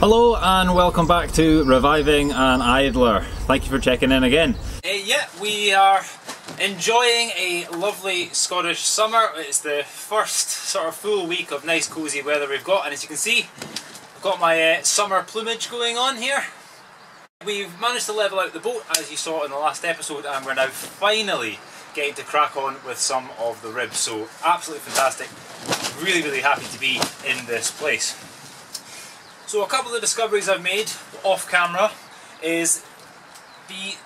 Hello and welcome back to Reviving an Idler. Thank you for checking in again. Uh, yeah, we are enjoying a lovely Scottish summer. It's the first sort of full week of nice cosy weather we've got and as you can see I've got my uh, summer plumage going on here. We've managed to level out the boat as you saw in the last episode and we're now finally getting to crack on with some of the ribs so absolutely fantastic. Really really happy to be in this place. So a couple of the discoveries I've made off camera is the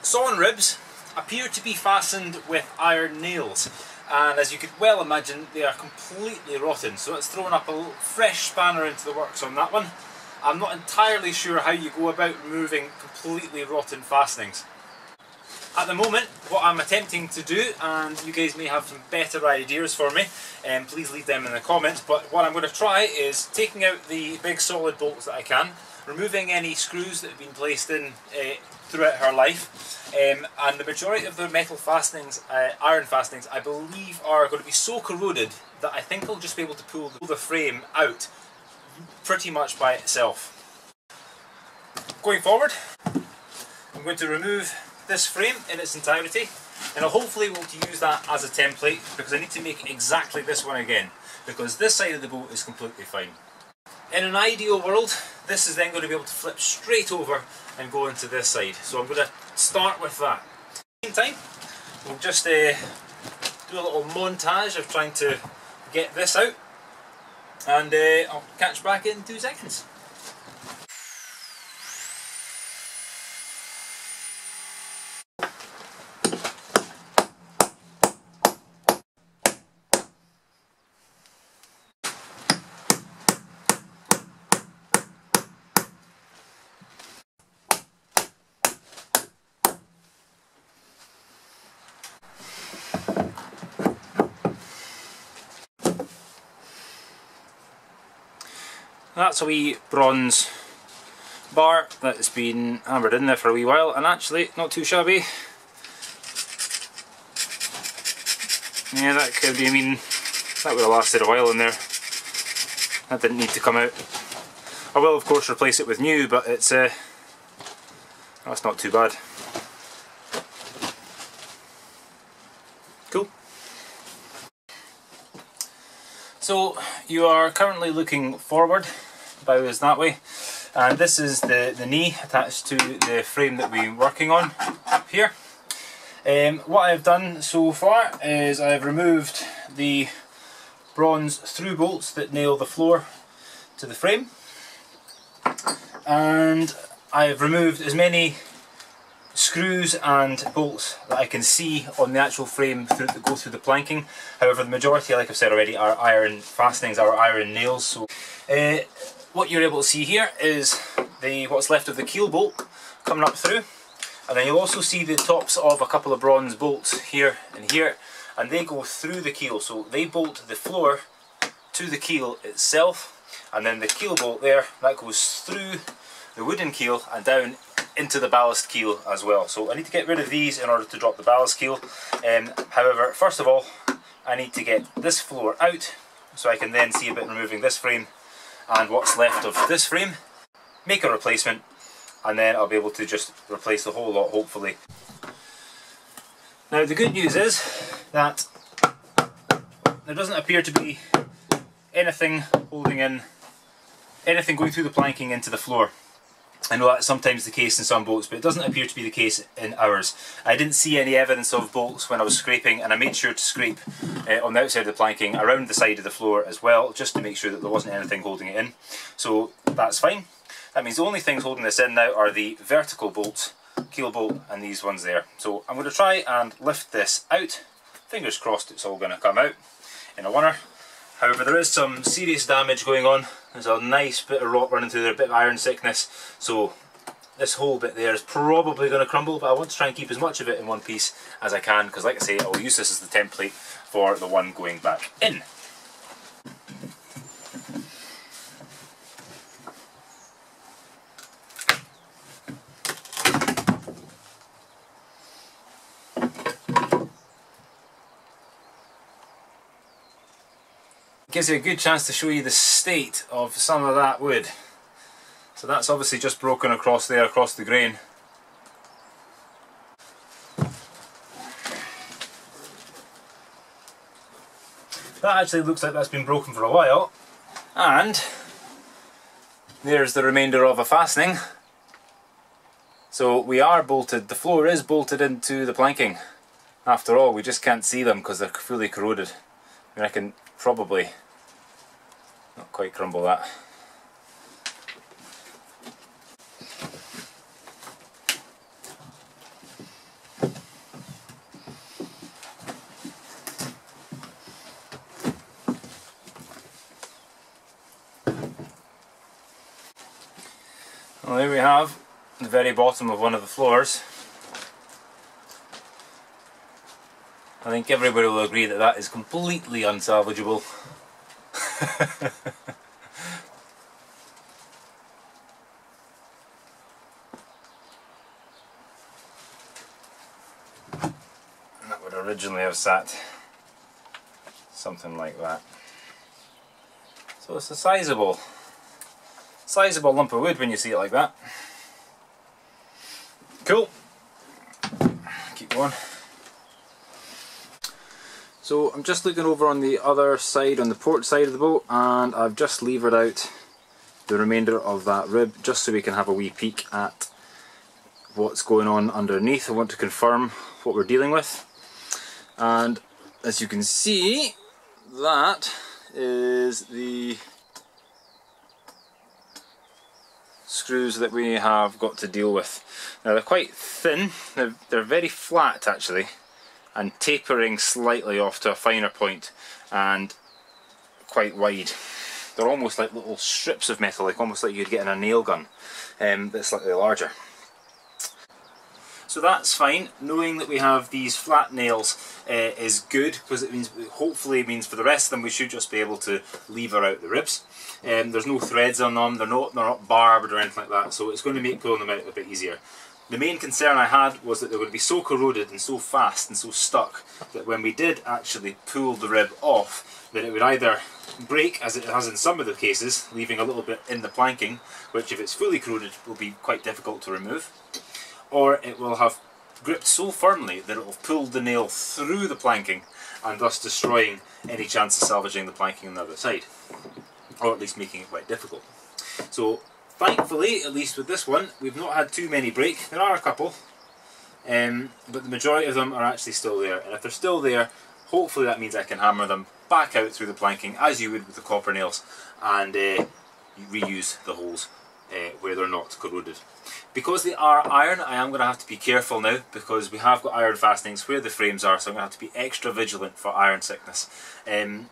sawn ribs appear to be fastened with iron nails and as you could well imagine they are completely rotten so it's thrown up a fresh spanner into the works on that one. I'm not entirely sure how you go about removing completely rotten fastenings. At the moment, what I'm attempting to do, and you guys may have some better ideas for me, um, please leave them in the comments, but what I'm going to try is taking out the big solid bolts that I can, removing any screws that have been placed in uh, throughout her life, um, and the majority of the metal fastenings, uh, iron fastenings, I believe are going to be so corroded that I think I'll just be able to pull the frame out pretty much by itself. Going forward, I'm going to remove this frame in its entirety and I'll hopefully be able to use that as a template because I need to make exactly this one again because this side of the boat is completely fine. In an ideal world this is then going to be able to flip straight over and go into this side so I'm going to start with that. In time we'll just uh, do a little montage of trying to get this out and uh, I'll catch back in two seconds. That's a wee bronze bar that's been hammered in there for a wee while and actually not too shabby. Yeah that could be, I mean, that would have lasted a while in there. That didn't need to come out. I will of course replace it with new but it's uh, that's not too bad. Cool. So you are currently looking forward, bow is that way, and this is the, the knee attached to the frame that we're working on here. Um, what I've done so far is I've removed the bronze through bolts that nail the floor to the frame and I've removed as many screws and bolts that I can see on the actual frame through, that go through the planking. However, the majority, like I've said already, are iron fastenings, are iron nails. So, uh, what you're able to see here is the what's left of the keel bolt coming up through, and then you'll also see the tops of a couple of bronze bolts here and here, and they go through the keel. So they bolt the floor to the keel itself, and then the keel bolt there that goes through the wooden keel and down into the ballast keel as well. So I need to get rid of these in order to drop the ballast keel. Um, however, first of all, I need to get this floor out so I can then see about removing this frame and what's left of this frame, make a replacement, and then I'll be able to just replace the whole lot hopefully. Now the good news is that there doesn't appear to be anything holding in, anything going through the planking into the floor. I know that's sometimes the case in some boats, but it doesn't appear to be the case in ours. I didn't see any evidence of bolts when I was scraping, and I made sure to scrape uh, on the outside of the planking around the side of the floor as well, just to make sure that there wasn't anything holding it in. So that's fine. That means the only things holding this in now are the vertical bolts, keel bolt, and these ones there. So I'm going to try and lift this out. Fingers crossed it's all going to come out in a oneer. However, there is some serious damage going on. There's a nice bit of rot running through there, a bit of iron sickness. So this whole bit there is probably going to crumble, but I want to try and keep as much of it in one piece as I can, because like I say, I'll use this as the template for the one going back in. Gives you a good chance to show you the state of some of that wood. So that's obviously just broken across there, across the grain. That actually looks like that's been broken for a while. And there's the remainder of a fastening. So we are bolted, the floor is bolted into the planking. After all, we just can't see them because they're fully corroded. I mean, I can probably not quite crumble that. Well, there we have the very bottom of one of the floors. I think everybody will agree that that is completely unsalvageable. that would originally have sat something like that. So it's a sizable, sizable lump of wood when you see it like that. Cool. Keep going. So I'm just looking over on the other side, on the port side of the boat, and I've just levered out the remainder of that rib just so we can have a wee peek at what's going on underneath. I want to confirm what we're dealing with. And as you can see, that is the screws that we have got to deal with. Now they're quite thin, they're, they're very flat actually and tapering slightly off to a finer point and quite wide. They're almost like little strips of metal, like almost like you'd get in a nail gun, um, but slightly larger. So that's fine. Knowing that we have these flat nails uh, is good because it means, hopefully, it means for the rest of them we should just be able to lever out the ribs. Um, there's no threads on them. They're not they're not barbed or anything like that. So it's going to make pulling them out a bit easier. The main concern I had was that they would be so corroded and so fast and so stuck that when we did actually pull the rib off, that it would either break, as it has in some of the cases, leaving a little bit in the planking, which if it's fully corroded will be quite difficult to remove, or it will have gripped so firmly that it will pull the nail through the planking and thus destroying any chance of salvaging the planking on the other side, or at least making it quite difficult. So Thankfully, at least with this one, we've not had too many break. There are a couple, um, but the majority of them are actually still there. And if they're still there, hopefully that means I can hammer them back out through the planking as you would with the copper nails and uh, reuse the holes uh, where they're not corroded. Because they are iron, I am going to have to be careful now because we have got iron fastenings where the frames are, so I'm going to have to be extra vigilant for iron sickness. Um,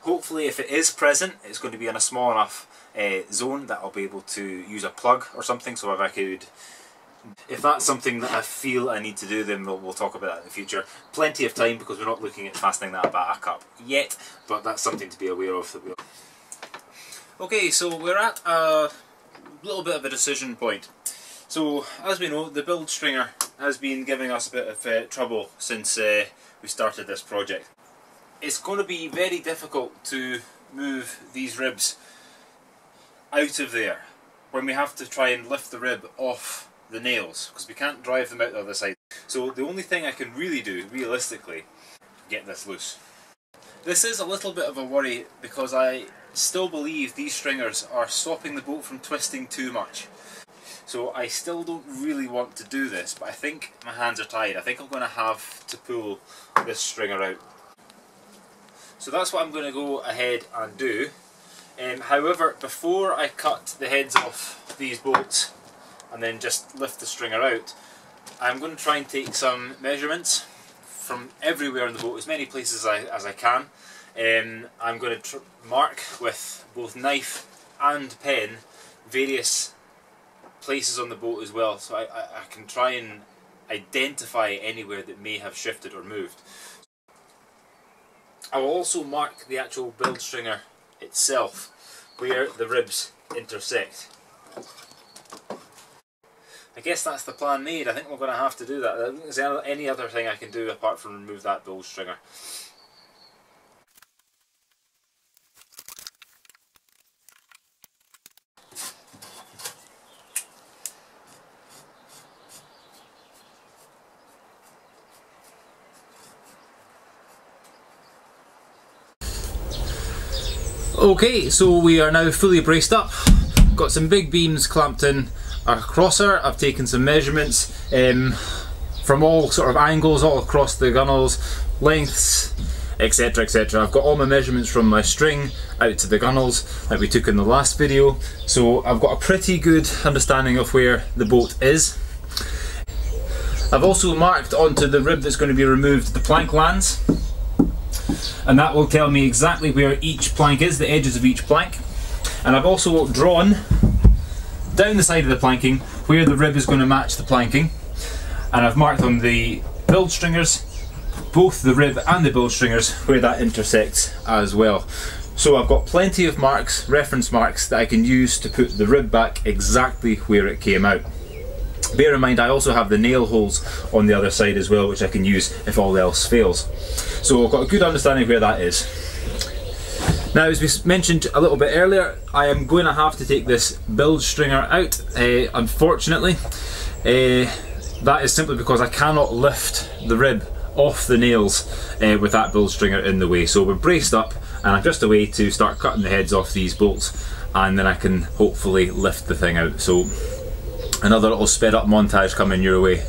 hopefully if it is present, it's going to be in a small enough uh, zone that I'll be able to use a plug or something so if I could if that's something that I feel I need to do then we'll, we'll talk about that in the future. Plenty of time because we're not looking at fastening that back up yet but that's something to be aware of. That we okay so we're at a little bit of a decision point. So as we know the bilge stringer has been giving us a bit of uh, trouble since uh, we started this project. It's going to be very difficult to move these ribs out of there when we have to try and lift the rib off the nails because we can't drive them out the other side. So the only thing I can really do, realistically, get this loose. This is a little bit of a worry because I still believe these stringers are stopping the boat from twisting too much. So I still don't really want to do this, but I think my hands are tied. I think I'm going to have to pull this stringer out. So that's what I'm going to go ahead and do. Um, however, before I cut the heads off these bolts and then just lift the stringer out, I'm going to try and take some measurements from everywhere in the boat, as many places as I, as I can. Um, I'm going to mark with both knife and pen various places on the boat as well, so I, I, I can try and identify anywhere that may have shifted or moved. I will also mark the actual bilge stringer itself where the ribs intersect. I guess that's the plan made. I think we're going to have to do that. Is there any other thing I can do apart from remove that bilge stringer? Okay, so we are now fully braced up. Got some big beams clamped in our crosser. I've taken some measurements um, from all sort of angles all across the gunnels, lengths, etc etc. I've got all my measurements from my string out to the gunnels that we took in the last video. So I've got a pretty good understanding of where the boat is. I've also marked onto the rib that's going to be removed the plank lands and that will tell me exactly where each plank is, the edges of each plank. And I've also drawn down the side of the planking where the rib is going to match the planking and I've marked on the bilge stringers both the rib and the bilge stringers where that intersects as well. So I've got plenty of marks, reference marks, that I can use to put the rib back exactly where it came out. Bear in mind I also have the nail holes on the other side as well which I can use if all else fails. So I've got a good understanding where that is. Now as we mentioned a little bit earlier I am going to have to take this bilge stringer out uh, unfortunately. Uh, that is simply because I cannot lift the rib off the nails uh, with that bilge stringer in the way. So we're braced up and I'm just away to start cutting the heads off these bolts and then I can hopefully lift the thing out. So another little sped up montage coming your way.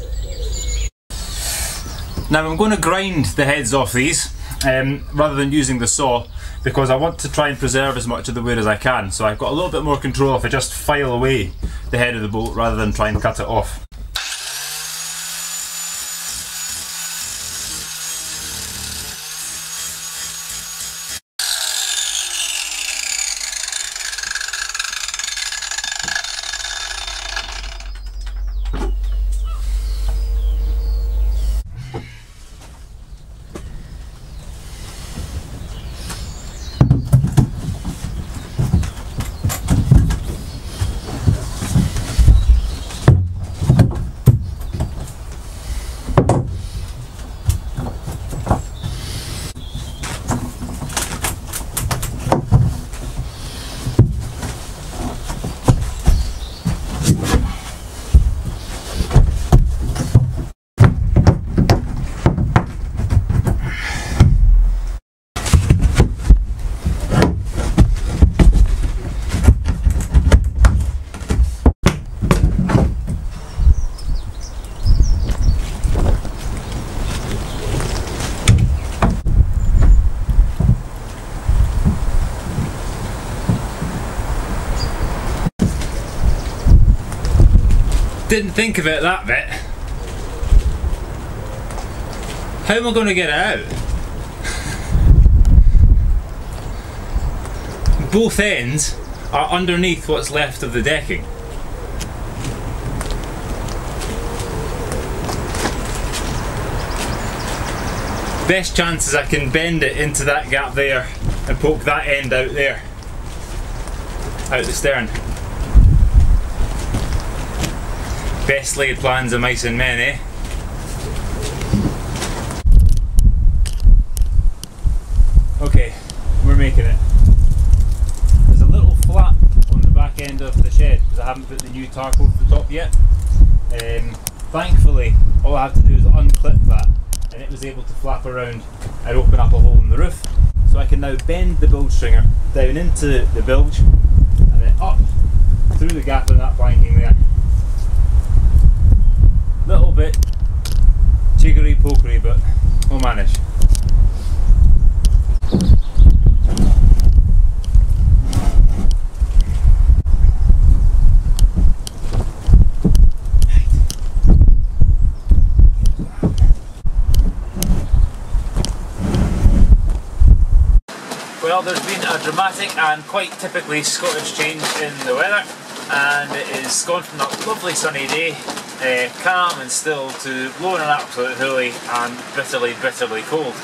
Now I'm going to grind the heads off these um, rather than using the saw because I want to try and preserve as much of the wood as I can. So I've got a little bit more control if I just file away the head of the bolt rather than try and cut it off. Didn't think of it that bit. How am I going to get it out? Both ends are underneath what's left of the decking. Best chance is I can bend it into that gap there and poke that end out there, out the stern. Best laid plans of mice and men, eh? Okay, we're making it. There's a little flap on the back end of the shed because I haven't put the new tarp over the top yet. Um, thankfully, all I have to do is unclip that and it was able to flap around and open up a hole in the roof. So I can now bend the bilge stringer down into the bilge and then up through the gap in that planking there little bit jiggery pokery, but we'll manage. Well, there's been a dramatic and quite typically Scottish change in the weather and it is gone from that lovely sunny day uh, calm and still to blowing an absolute hoolie and bitterly, bitterly cold.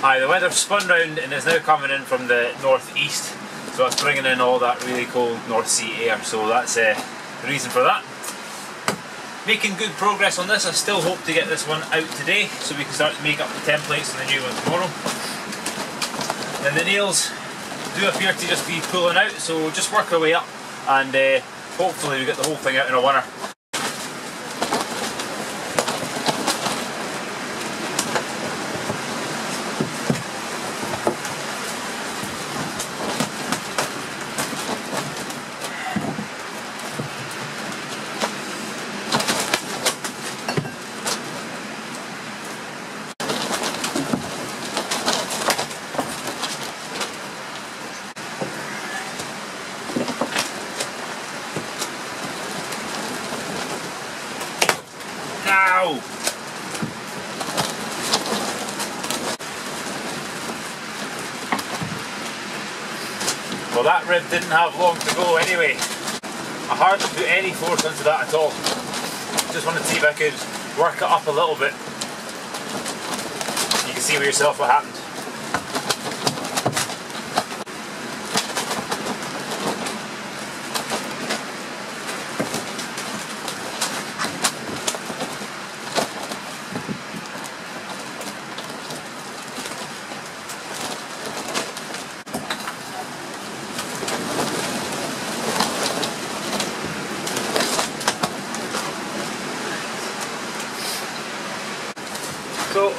Aye, the weather's spun round and is now coming in from the northeast, so it's bringing in all that really cold North Sea air, so that's uh, the reason for that. Making good progress on this, I still hope to get this one out today so we can start to make up the templates for the new one tomorrow. And the nails do appear to just be pulling out, so we'll just work our way up and uh, hopefully we get the whole thing out in a winner. Well that rib didn't have long to go anyway. I hardly put any force into that at all. Just wanted to see if I could work it up a little bit. You can see for yourself what happened. So,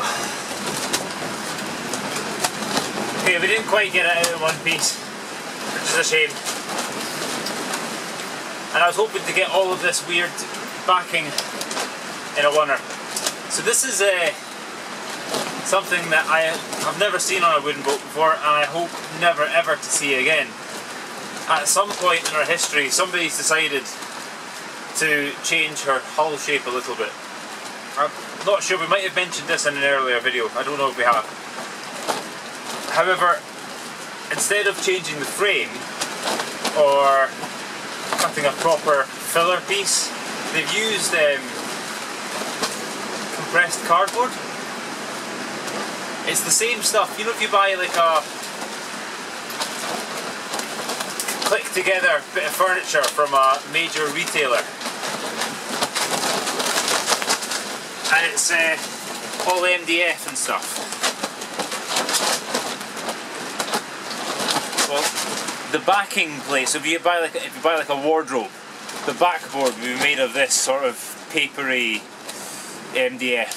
okay, we didn't quite get it out in one piece, which is a shame. And I was hoping to get all of this weird backing in a oneer. So this is uh, something that I have never seen on a wooden boat before, and I hope never ever to see again. At some point in our history, somebody's decided to change her hull shape a little bit. I'm not sure, we might have mentioned this in an earlier video, I don't know if we have. However, instead of changing the frame or cutting a proper filler piece, they've used um, compressed cardboard. It's the same stuff, you know if you buy like a click together bit of furniture from a major retailer and it's uh, all MDF and stuff. Well, the backing place. If you buy like if you buy like a wardrobe, the backboard will be made of this sort of papery MDF,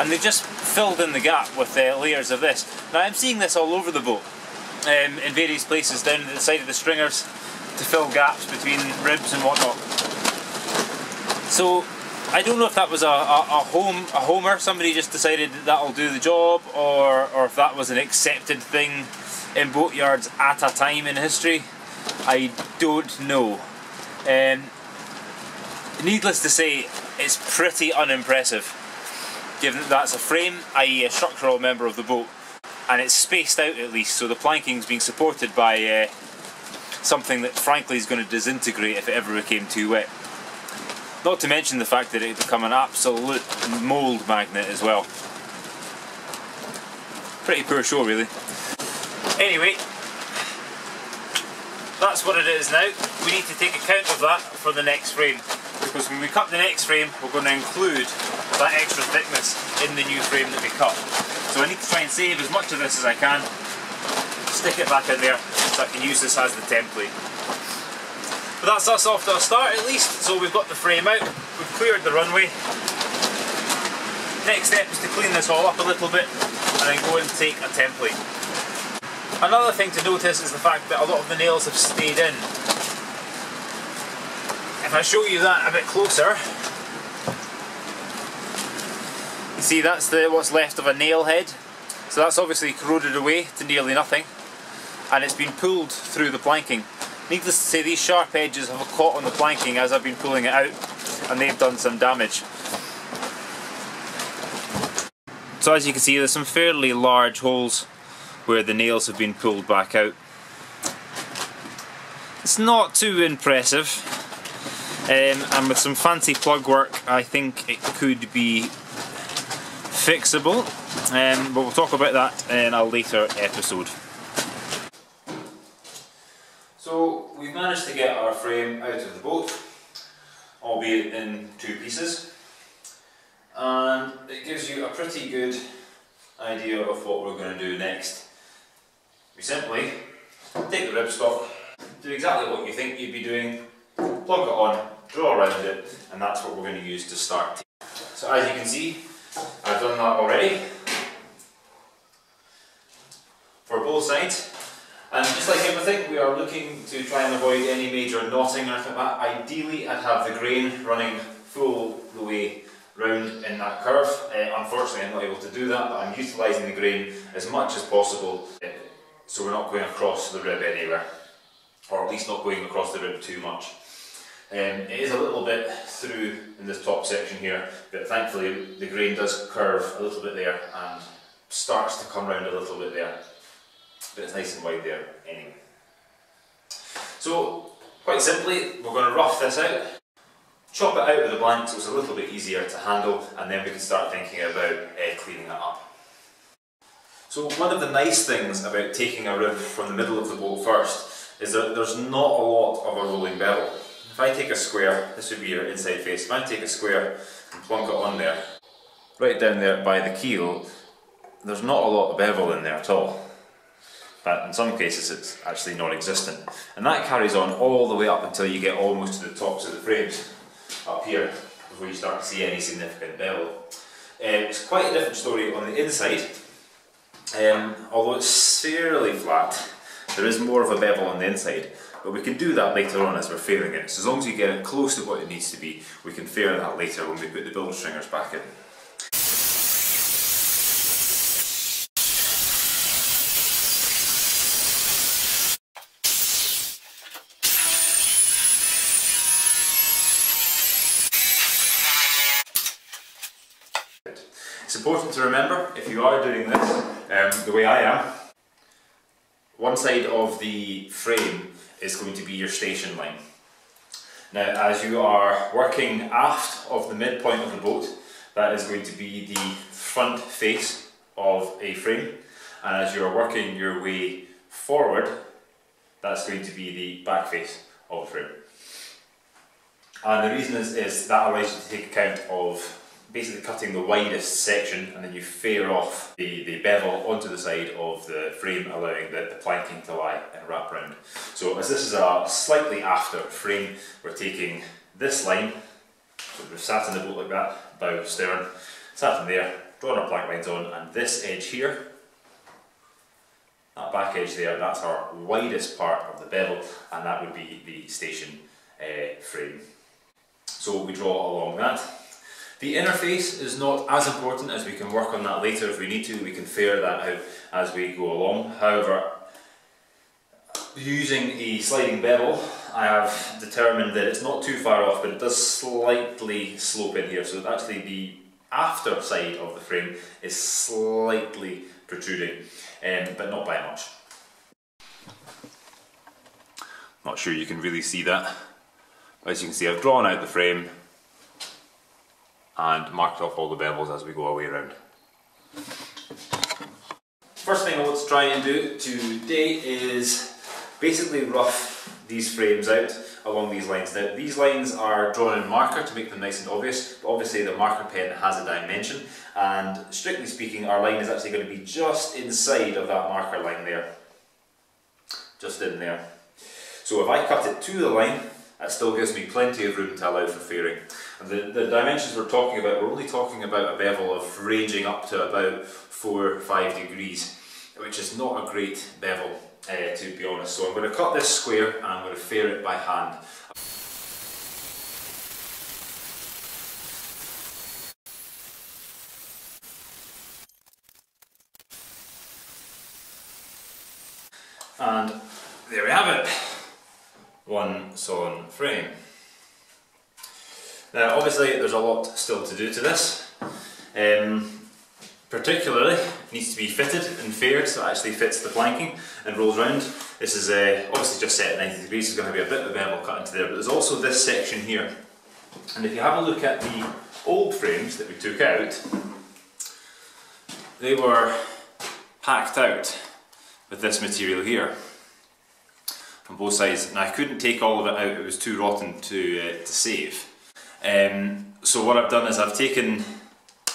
and they just filled in the gap with uh, layers of this. Now I'm seeing this all over the boat, um, in various places down the side of the stringers to fill gaps between ribs and whatnot. So I don't know if that was a, a, a home a homer. Somebody just decided that that'll do the job, or or if that was an accepted thing in boatyards at a time in history. I don't know. Um, needless to say, it's pretty unimpressive, given that that's a frame, i.e. a structural member of the boat, and it's spaced out at least, so the planking's being supported by uh, something that frankly is going to disintegrate if it ever became too wet. Not to mention the fact that it would become an absolute mould magnet as well. Pretty poor show really. Anyway, that's what it is now. We need to take account of that for the next frame. Because when we cut the next frame, we're going to include that extra thickness in the new frame that we cut. So I need to try and save as much of this as I can, stick it back in there so I can use this as the template. But that's us off to a start at least, so we've got the frame out, we've cleared the runway. Next step is to clean this all up a little bit and then go and take a template. Another thing to notice is the fact that a lot of the nails have stayed in. If I show you that a bit closer, you see that's the what's left of a nail head. So that's obviously corroded away to nearly nothing and it's been pulled through the planking. Needless to say, these sharp edges have caught on the planking as I've been pulling it out, and they've done some damage. So as you can see, there's some fairly large holes where the nails have been pulled back out. It's not too impressive, um, and with some fancy plug work, I think it could be fixable, um, but we'll talk about that in a later episode. So we've managed to get our frame out of the boat, albeit in two pieces, and it gives you a pretty good idea of what we're going to do next. We simply take the ripstock, do exactly what you think you'd be doing, plug it on, draw around it, and that's what we're going to use to start. So as you can see, I've done that already for both sides. And just like everything, we are looking to try and avoid any major knotting or anything like that. Ideally, I'd have the grain running full the way round in that curve. Uh, unfortunately, I'm not able to do that, but I'm utilising the grain as much as possible so we're not going across the rib anywhere, or at least not going across the rib too much. Um, it is a little bit through in this top section here, but thankfully the grain does curve a little bit there and starts to come round a little bit there. But it's nice and wide there anyway. So, quite simply, we're going to rough this out, chop it out with the blank so it's a little bit easier to handle, and then we can start thinking about uh, cleaning it up. So one of the nice things about taking a rib from the middle of the bolt first is that there's not a lot of a rolling bevel. If I take a square, this would be your inside face, if I take a square and plonk it on there, right down there by the keel, there's not a lot of bevel in there at all. But in some cases it's actually non-existent. And that carries on all the way up until you get almost to the tops of the frames, up here, before you start to see any significant bevel. Um, it's quite a different story on the inside. Um, although it's fairly flat, there is more of a bevel on the inside, but we can do that later on as we're fairing it. So as long as you get it close to what it needs to be, we can fair that later when we put the bilge stringers back in. It's important to remember, if you are doing this um, the way I am, one side of the frame is going to be your station line. Now as you are working aft of the midpoint of the boat, that is going to be the front face of a frame, and as you are working your way forward, that's going to be the back face of the frame. And the reason is, is that allows you to take account of basically cutting the widest section and then you fair off the, the bevel onto the side of the frame allowing the, the planking to lie and wrap round. So as this is a slightly after frame, we're taking this line, so we've sat in the boat like that, bow, stern, sat in there, drawn our plank lines on and this edge here, that back edge there, that's our widest part of the bevel and that would be the station uh, frame. So we draw along that. The interface is not as important as we can work on that later if we need to, we can fair that out as we go along. However, using a sliding bevel, I have determined that it's not too far off, but it does slightly slope in here. So actually the after side of the frame is slightly protruding, um, but not by much. Not sure you can really see that. As you can see, I've drawn out the frame and marked off all the bevels as we go away around. First thing I want to try and do today is basically rough these frames out along these lines. Now these lines are drawn in marker to make them nice and obvious, but obviously the marker pen has a dimension and strictly speaking our line is actually going to be just inside of that marker line there. Just in there. So if I cut it to the line, that still gives me plenty of room to allow for fairing. The, the dimensions we're talking about, we're only talking about a bevel of ranging up to about 4 or 5 degrees, which is not a great bevel uh, to be honest. So I'm going to cut this square and I'm going to fair it by hand. And there we have it, one sawn frame. Now obviously there's a lot still to do to this. Um, particularly needs to be fitted and faired so it actually fits the planking and rolls round. This is uh, obviously just set at 90 degrees, there's going to be a bit of a bevel cut into there, but there's also this section here. And if you have a look at the old frames that we took out, they were packed out with this material here from both sides and I couldn't take all of it out, it was too rotten to, uh, to save. Um, so what I've done is I've taken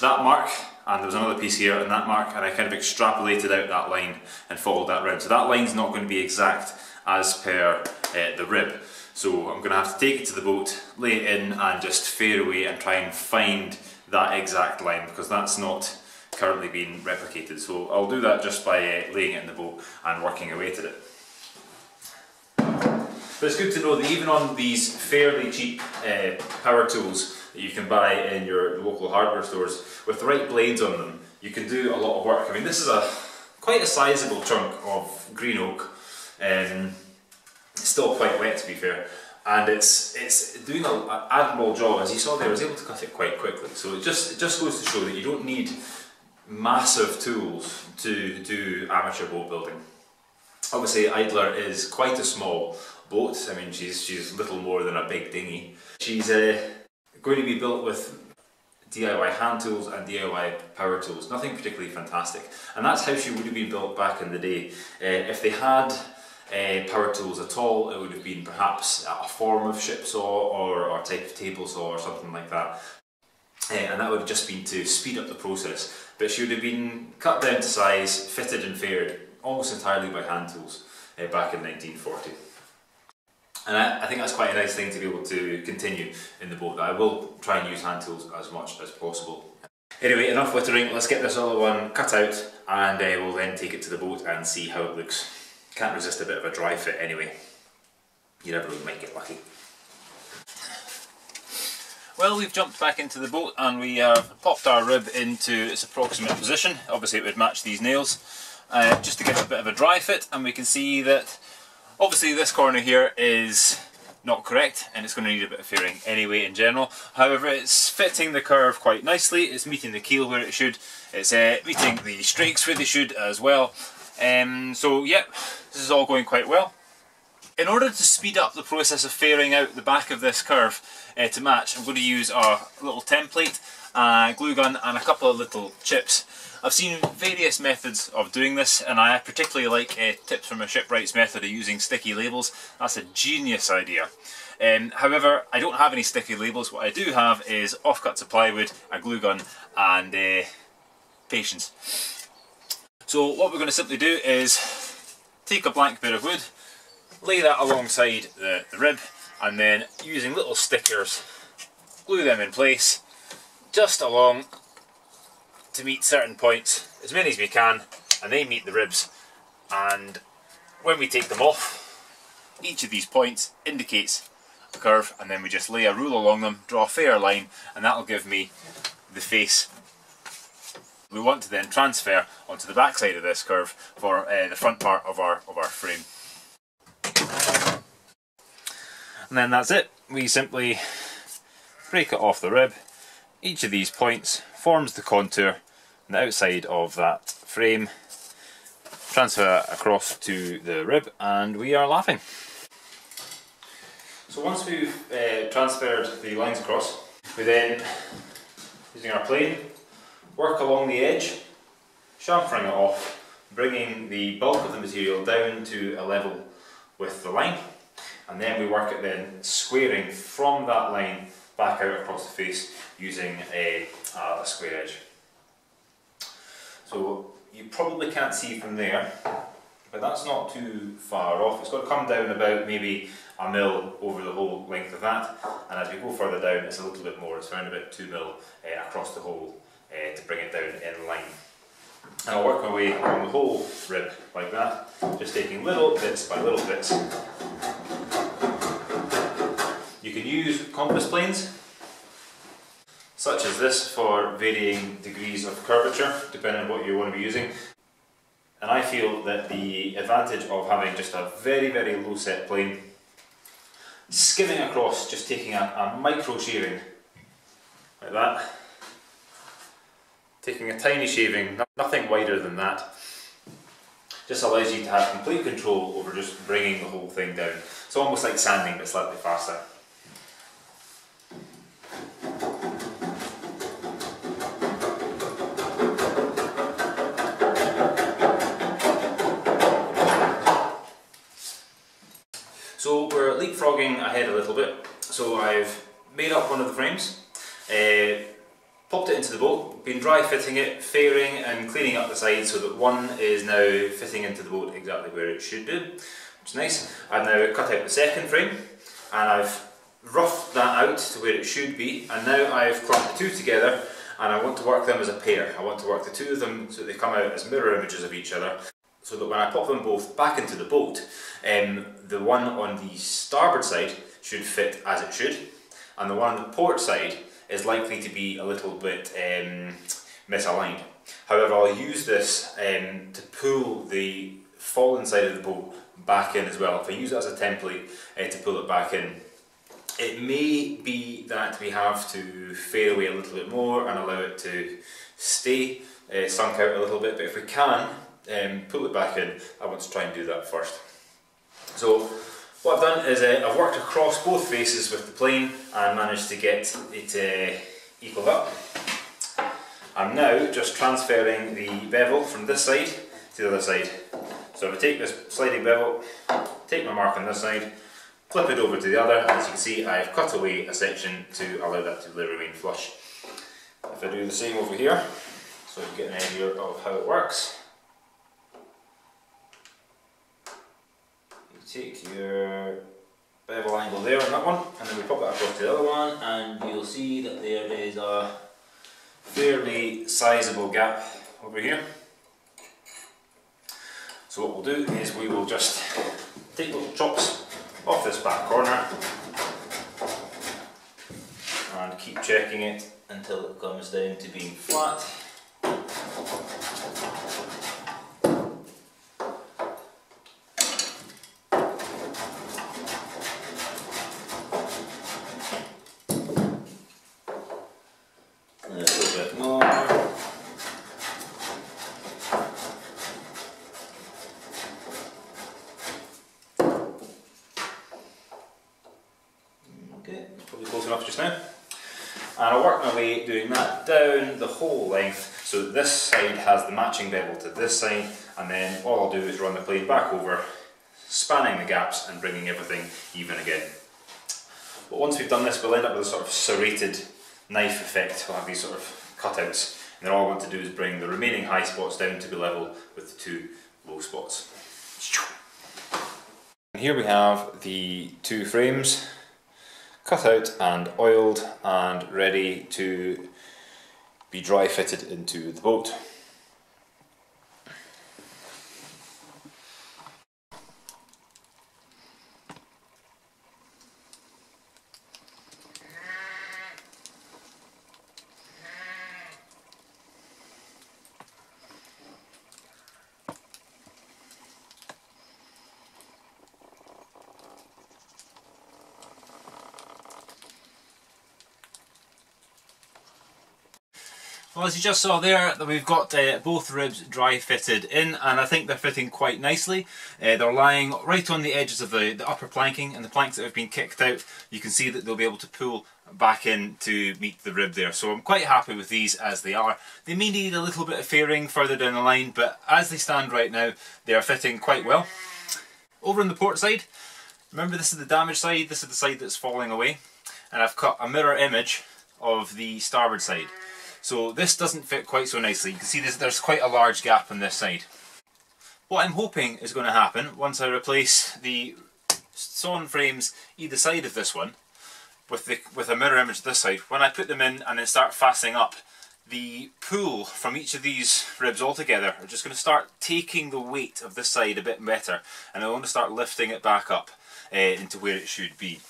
that mark and there was another piece here and that mark and I kind of extrapolated out that line and followed that round. So that line's not going to be exact as per uh, the rib. So I'm going to have to take it to the boat, lay it in and just fair away and try and find that exact line because that's not currently being replicated. So I'll do that just by uh, laying it in the boat and working away at it. But it's good to know that even on these fairly cheap uh, power tools that you can buy in your local hardware stores, with the right blades on them, you can do a lot of work. I mean, this is a quite a sizable chunk of green oak. Um, still quite wet to be fair, and it's it's doing an admirable job. As you saw there, I was able to cut it quite quickly. So it just it just goes to show that you don't need massive tools to do amateur boat building. Obviously, Idler is quite a small boat. I mean, she's she's little more than a big dinghy. She's uh, going to be built with DIY hand tools and DIY power tools. Nothing particularly fantastic, and that's how she would have been built back in the day. Uh, if they had uh, power tools at all, it would have been perhaps a form of ship saw or, or type of table saw or something like that. Uh, and that would have just been to speed up the process. But she would have been cut down to size, fitted and faired almost entirely by hand tools uh, back in 1940. And I, I, think that's quite a nice thing to be able to continue in the boat. I will try and use hand tools as much as possible. Anyway, enough wittering, let's get this other one cut out and uh, we'll then take it to the boat and see how it looks. Can't resist a bit of a dry fit anyway. You never really might get lucky. Well, we've jumped back into the boat and we have popped our rib into its approximate position. Obviously it would match these nails. Uh, just to give it a bit of a dry fit and we can see that obviously this corner here is not correct and it's going to need a bit of fairing anyway in general. However, it's fitting the curve quite nicely, it's meeting the keel where it should, it's uh, meeting the strakes where they should as well um, so yeah, this is all going quite well. In order to speed up the process of fairing out the back of this curve uh, to match, I'm going to use our little template, uh, glue gun and a couple of little chips. I've seen various methods of doing this and I particularly like uh, tips from a shipwright's method of using sticky labels. That's a genius idea. Um, however, I don't have any sticky labels. What I do have is offcuts of plywood, a glue gun and uh, patience. So what we're going to simply do is take a blank bit of wood, lay that alongside the, the rib, and then using little stickers, glue them in place, just along to meet certain points, as many as we can, and they meet the ribs. And when we take them off, each of these points indicates a curve, and then we just lay a rule along them, draw a fair line, and that'll give me the face we want to then transfer onto the back side of this curve for uh, the front part of our, of our frame. And then that's it. We simply break it off the rib. Each of these points forms the contour the outside of that frame. Transfer across to the rib and we are laughing. So once we've uh, transferred the lines across, we then, using our plane, work along the edge, chamfering it off, bringing the bulk of the material down to a level with the line, and then we work it then squaring from that line back out across the face using a, a square edge. So you probably can't see from there, but that's not too far off. It's got to come down about maybe a mil over the whole length of that, and as we go further down it's a little bit more, it's around about 2 mil uh, across the whole uh, to bring it down in line. And I'll work my way along the whole rib like that, just taking little bits by little bits. You can use compass planes, such as this for varying degrees of curvature, depending on what you want to be using. And I feel that the advantage of having just a very, very low set plane, skimming across, just taking a, a micro shaving, like that, taking a tiny shaving, nothing wider than that, just allows you to have complete control over just bringing the whole thing down. It's almost like sanding but slightly faster. Leapfrogging ahead a little bit. So I've made up one of the frames. Uh, popped it into the boat, been dry fitting it, fairing and cleaning up the sides so that one is now fitting into the boat exactly where it should do, which is nice. I've now cut out the second frame and I've roughed that out to where it should be and now I've clumped the two together and I want to work them as a pair. I want to work the two of them so that they come out as mirror images of each other so that when I pop them both back into the boat, um, the one on the starboard side should fit as it should and the one on the port side is likely to be a little bit um, misaligned. However, I'll use this um, to pull the fallen side of the boat back in as well. If I use it as a template uh, to pull it back in, It may be that we have to fade away a little bit more and allow it to stay uh, sunk out a little bit, but if we can um, pull it back in, I want to try and do that first. So what I've done is uh, I've worked across both faces with the plane and managed to get it uh, equaled up. I'm now just transferring the bevel from this side to the other side. So if I take this sliding bevel, take my mark on this side, flip it over to the other, and as you can see I've cut away a section to allow that to remain flush. If I do the same over here, so you get an idea of how it works. You take your bevel angle there on that one, and then we pop that across to the other one, and you'll see that there is a fairly sizable gap over here. So what we'll do is we will just take little chops off this back corner and keep checking it until it comes down to being flat. enough just now. And I'll work my way doing that down the whole length so that this side has the matching bevel to this side and then all I'll do is run the plane back over, spanning the gaps and bringing everything even again. But once we've done this we'll end up with a sort of serrated knife effect. We'll have these sort of cutouts and then all I want to do is bring the remaining high spots down to be level with the two low spots. And here we have the two frames cut out and oiled and ready to be dry fitted into the boat. Well as you just saw there we've got uh, both ribs dry fitted in and I think they're fitting quite nicely. Uh, they're lying right on the edges of the, the upper planking and the planks that have been kicked out you can see that they'll be able to pull back in to meet the rib there so I'm quite happy with these as they are. They may need a little bit of fairing further down the line but as they stand right now they are fitting quite well. Over on the port side, remember this is the damaged side, this is the side that's falling away and I've cut a mirror image of the starboard side. So this doesn't fit quite so nicely. You can see this, there's quite a large gap on this side. What I'm hoping is going to happen once I replace the sawn frames either side of this one with the with a mirror image this side, when I put them in and then start fastening up, the pull from each of these ribs all together are just going to start taking the weight of this side a bit better and I want to start lifting it back up uh, into where it should be.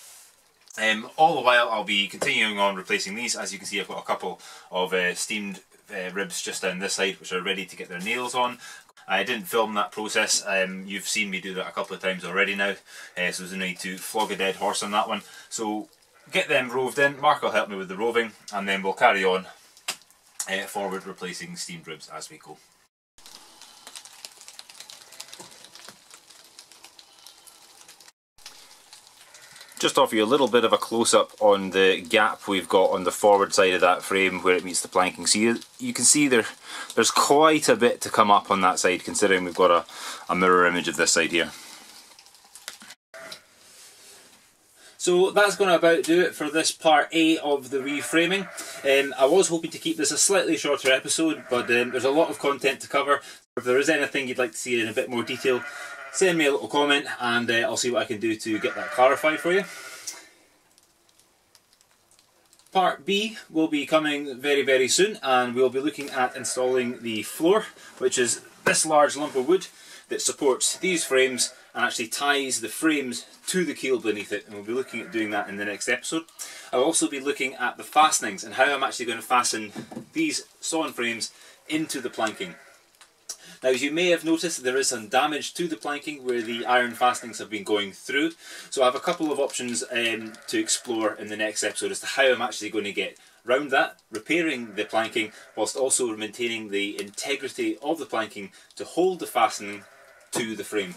Um, all the while I'll be continuing on replacing these. As you can see I've got a couple of uh, steamed uh, ribs just down this side which are ready to get their nails on. I didn't film that process, um, you've seen me do that a couple of times already now, uh, so there's no need to flog a dead horse on that one. So get them roved in, Mark will help me with the roving, and then we'll carry on uh, forward replacing steamed ribs as we go. Just offer you a little bit of a close-up on the gap we've got on the forward side of that frame where it meets the planking. So you, you can see there, there's quite a bit to come up on that side considering we've got a, a mirror image of this side here. So that's going to about do it for this part A of the reframing. Um, I was hoping to keep this a slightly shorter episode, but um, there's a lot of content to cover. If there is anything you'd like to see in a bit more detail, send me a little comment and uh, I'll see what I can do to get that clarified for you. Part B will be coming very very soon and we'll be looking at installing the floor which is this large lump of wood that supports these frames and actually ties the frames to the keel beneath it and we'll be looking at doing that in the next episode. I'll also be looking at the fastenings and how I'm actually going to fasten these sawn frames into the planking. Now as you may have noticed there is some damage to the planking where the iron fastenings have been going through. So I have a couple of options um, to explore in the next episode as to how I'm actually going to get round that, repairing the planking whilst also maintaining the integrity of the planking to hold the fastening to the frame.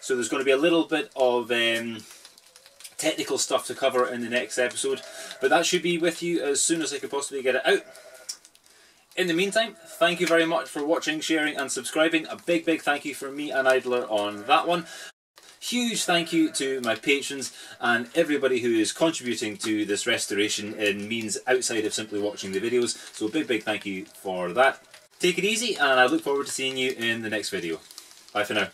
So there's going to be a little bit of um, technical stuff to cover in the next episode, but that should be with you as soon as I can possibly get it out. In the meantime, thank you very much for watching, sharing and subscribing. A big, big thank you from me and Idler on that one. Huge thank you to my patrons and everybody who is contributing to this restoration in means outside of simply watching the videos. So a big, big thank you for that. Take it easy and I look forward to seeing you in the next video. Bye for now.